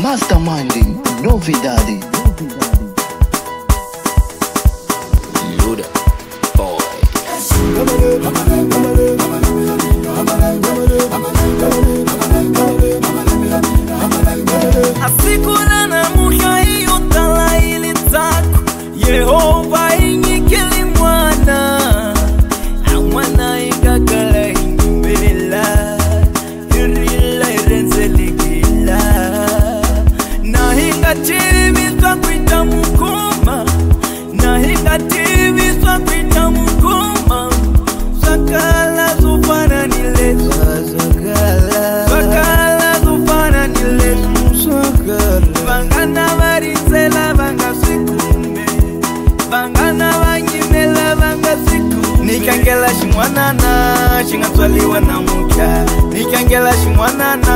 masterminding novidade. Luda boy. xin'wanana xi nga tswaliwa namuntlha mikangela xin'wanana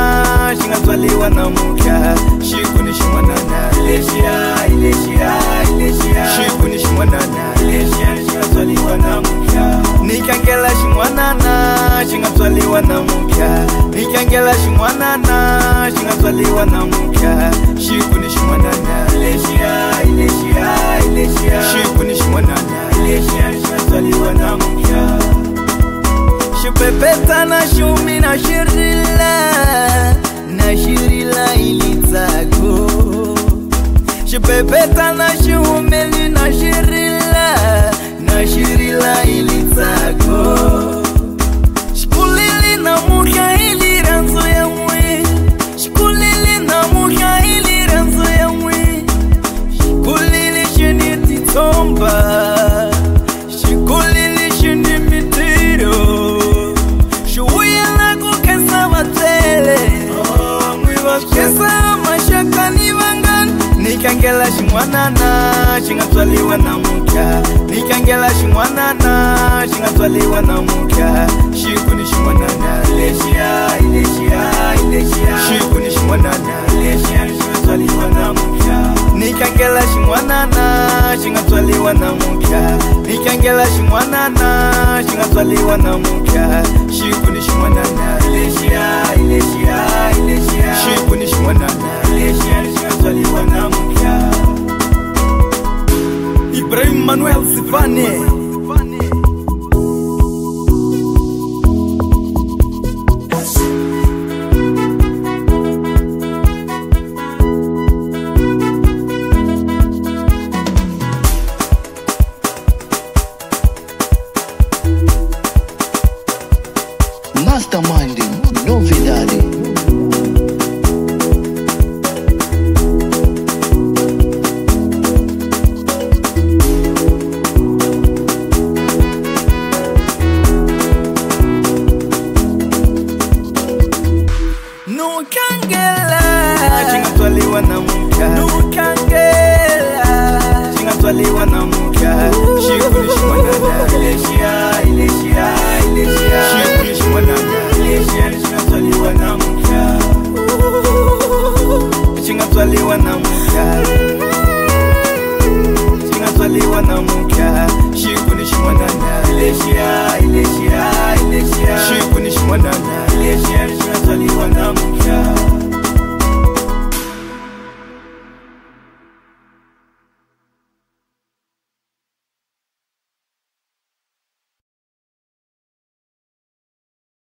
xi nga tswaliwa ni xin'wanana lexiya ni xin'wanana lexiya xi nga tswaliwa namuntlha mikangela xin'wanana xi nga tswaliwa namuntlha aşırdı ngela xin'wanana xi nga tswaliwa namuntlha ni kangela xin'wanana xi nga tswaliwa namuntlha xiku ni xin'wanana lexiya lexiya lexiya xiku ni xin'wanana lexiya xi nga tswaliwa namuntlha ni kangela xin'wanana xi nga tswaliwa namuntlha ni kangela xin'wanana xi nga tswaliwa namuntlha xiku ni xin'wanana lexiya lexi Ibrahim Manuel zwaliwa namuka nukangela zinga zwaliwa namuka shikuni shimwana ilesia ilesia ilesia shikuni shimwana ilesia zinga zwaliwa namuka zinga zwaliwa namuka zinga zwaliwa namuka shikuni shimwana ilesia ilesia ilesia shikuni shimwana ilesia zinga zwaliwa namuka